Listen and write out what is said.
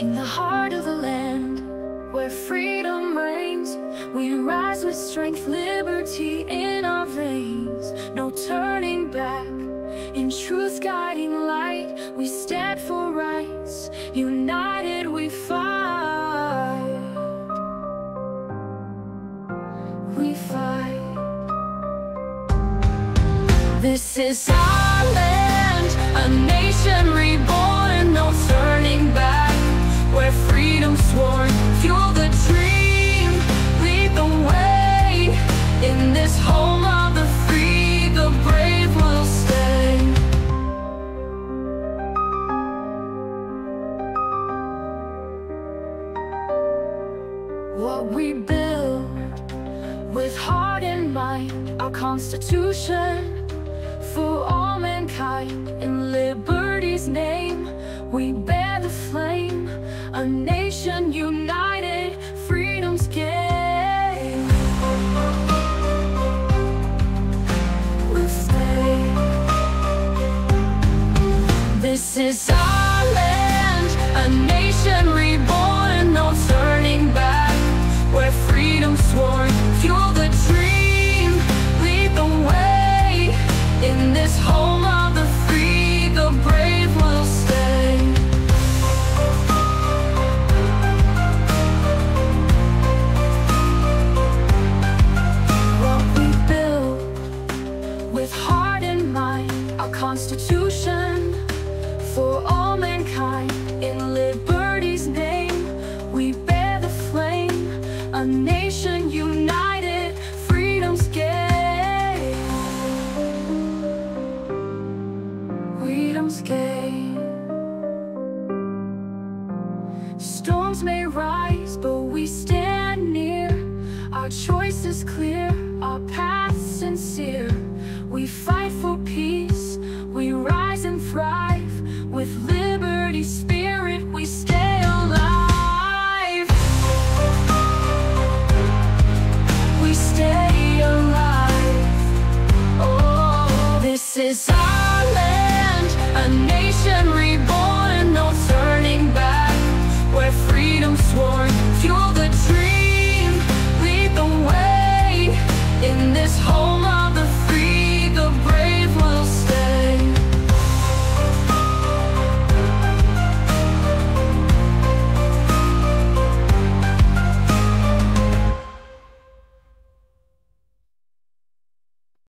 In the heart of the land where freedom reigns, we rise with strength, liberty in our veins. No turning back. In truth's guiding light, we stand for rights. United we fight. We fight. This is our land, a nation reborn, What we build with heart and mind, our constitution for all mankind. In liberty's name, we bear the flame, a nation united, freedom's gain. We'll stay. This is our constitution for all mankind. In liberty's name, we bear the flame, a nation united, freedom's gain. Freedom's gain. Storms may rise, but we stand near. Our choice is clear, our path sincere. We fight for peace, thrive. With liberty spirit we stay alive. We stay alive. Oh, this is